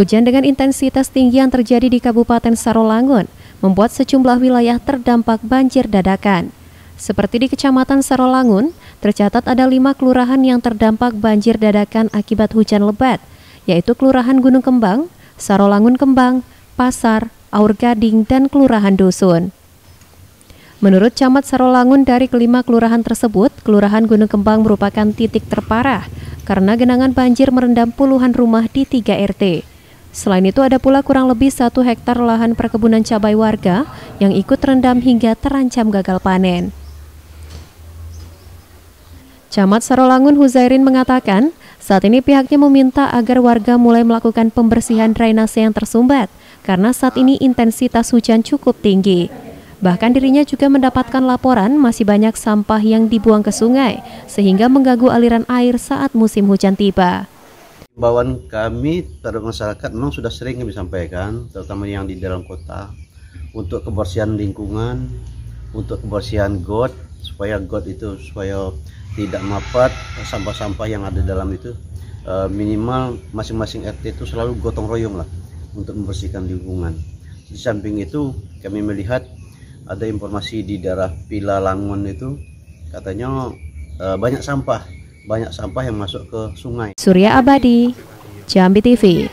Hujan dengan intensitas tinggi yang terjadi di Kabupaten Sarolangun membuat sejumlah wilayah terdampak banjir dadakan. Seperti di Kecamatan Sarolangun, tercatat ada lima kelurahan yang terdampak banjir dadakan akibat hujan lebat, yaitu Kelurahan Gunung Kembang, Sarolangun Kembang, Pasar, Aur Gading, dan Kelurahan Dusun. Menurut Camat Sarolangun dari kelima kelurahan tersebut, Kelurahan Gunung Kembang merupakan titik terparah karena genangan banjir merendam puluhan rumah di 3 RT. Selain itu ada pula kurang lebih satu hektar lahan perkebunan cabai warga yang ikut terendam hingga terancam gagal panen. Camat Sarolangun Huzairin mengatakan, saat ini pihaknya meminta agar warga mulai melakukan pembersihan drainase yang tersumbat karena saat ini intensitas hujan cukup tinggi. Bahkan dirinya juga mendapatkan laporan masih banyak sampah yang dibuang ke sungai, sehingga mengganggu aliran air saat musim hujan tiba. Bawaan kami terhadap masyarakat memang sudah sering kami sampaikan, terutama yang di dalam kota, untuk kebersihan lingkungan, untuk kebersihan got, supaya got itu supaya tidak mapat sampah-sampah yang ada dalam itu. Eh, minimal masing-masing RT itu selalu gotong royong lah untuk membersihkan lingkungan. Di samping itu kami melihat ada informasi di daerah Pila Langun itu katanya uh, banyak sampah, banyak sampah yang masuk ke sungai. Surya Abadi, Jambi TV.